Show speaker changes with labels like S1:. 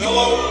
S1: Hello.